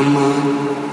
Come on.